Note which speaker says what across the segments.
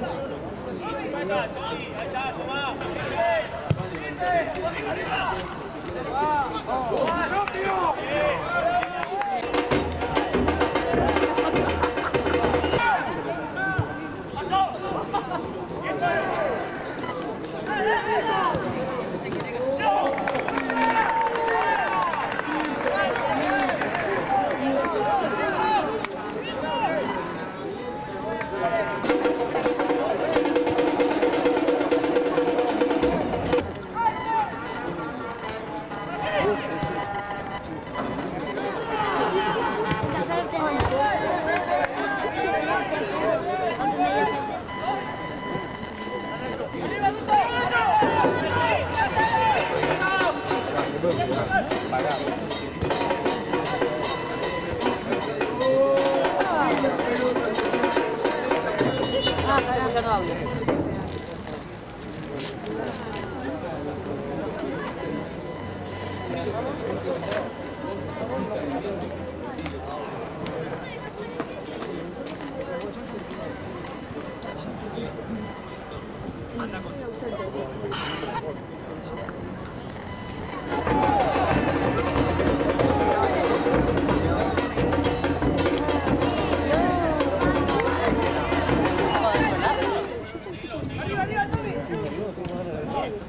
Speaker 1: ¡Vamos, Sen alıyorsun.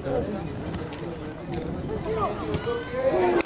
Speaker 2: Thank you.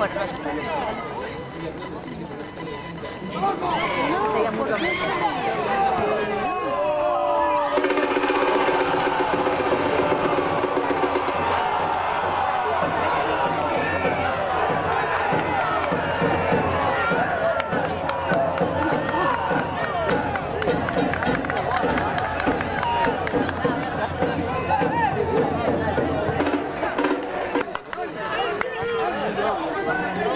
Speaker 1: por los Thank you.